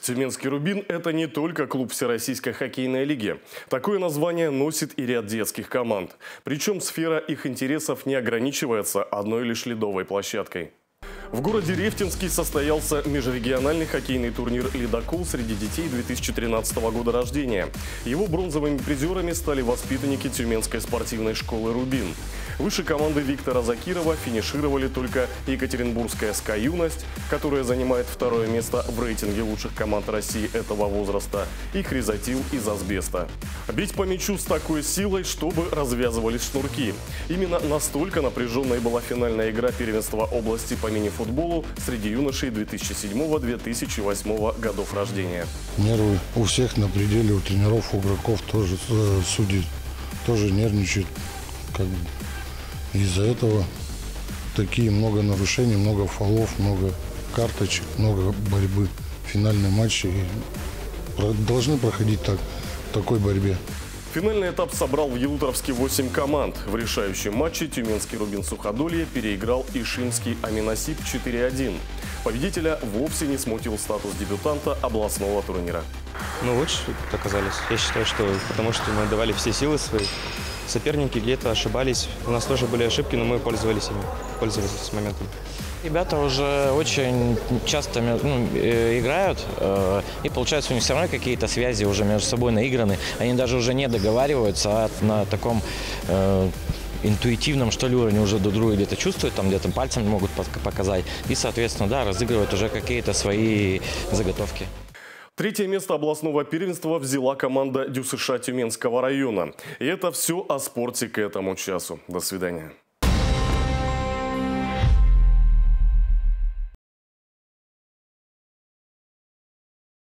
Тюменский «Рубин» – это не только клуб Всероссийской хоккейной лиги. Такое название носит и ряд детских команд. Причем сфера их интересов не ограничивается одной лишь ледовой площадкой. В городе Рефтинский состоялся межрегиональный хоккейный турнир «Ледокол» среди детей 2013 года рождения. Его бронзовыми призерами стали воспитанники Тюменской спортивной школы «Рубин». Выше команды Виктора Закирова финишировали только Екатеринбургская «СКА Юность», которая занимает второе место в рейтинге лучших команд России этого возраста, и Хризотил из Азбеста. Бить по мячу с такой силой, чтобы развязывались шнурки. Именно настолько напряженной была финальная игра первенства области по мини-футболу среди юношей 2007-2008 годов рождения. Нервы у всех на пределе, у тренеров, у игроков тоже, э, судьи тоже нервничают. Как бы из-за этого такие много нарушений, много фолов, много карточек, много борьбы. Финальные матчи должны проходить так, в такой борьбе. Финальный этап собрал в Елутровске 8 команд. В решающем матче Тюменский Рубин Суходолье переиграл Ишимский Аминосип 4-1. Победителя вовсе не смутил статус дебютанта областного турнира. Ну, лучше оказались. Я считаю, что потому что мы давали все силы свои. Соперники где-то ошибались. У нас тоже были ошибки, но мы пользовались ими, пользовались моментом. Ребята уже очень часто ну, э, играют, э, и получается у них все равно какие-то связи уже между собой наиграны. Они даже уже не договариваются, а на таком э, интуитивном, что ли, уровне уже друг друга где-то чувствуют, там где-то пальцем могут показать. И, соответственно, да, разыгрывают уже какие-то свои заготовки. Третье место областного первенства взяла команда ДЮСШ Тюменского района. И это все о спорте к этому часу. До свидания.